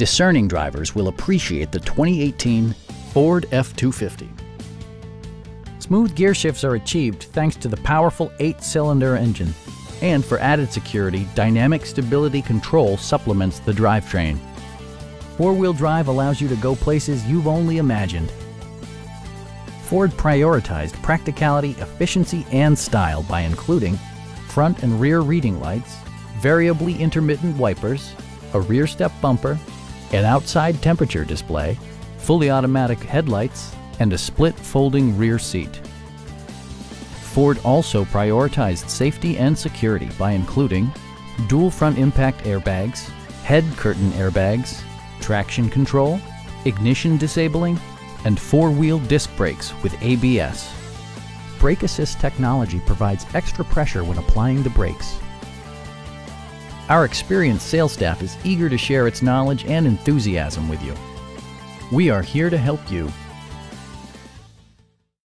Discerning drivers will appreciate the 2018 Ford F-250. Smooth gear shifts are achieved thanks to the powerful eight-cylinder engine. And for added security, Dynamic Stability Control supplements the drivetrain. Four-wheel drive allows you to go places you've only imagined. Ford prioritized practicality, efficiency, and style by including front and rear reading lights, variably intermittent wipers, a rear step bumper, an outside temperature display, fully automatic headlights, and a split folding rear seat. Ford also prioritized safety and security by including dual front impact airbags, head curtain airbags, traction control, ignition disabling, and four-wheel disc brakes with ABS. Brake Assist technology provides extra pressure when applying the brakes. Our experienced sales staff is eager to share its knowledge and enthusiasm with you. We are here to help you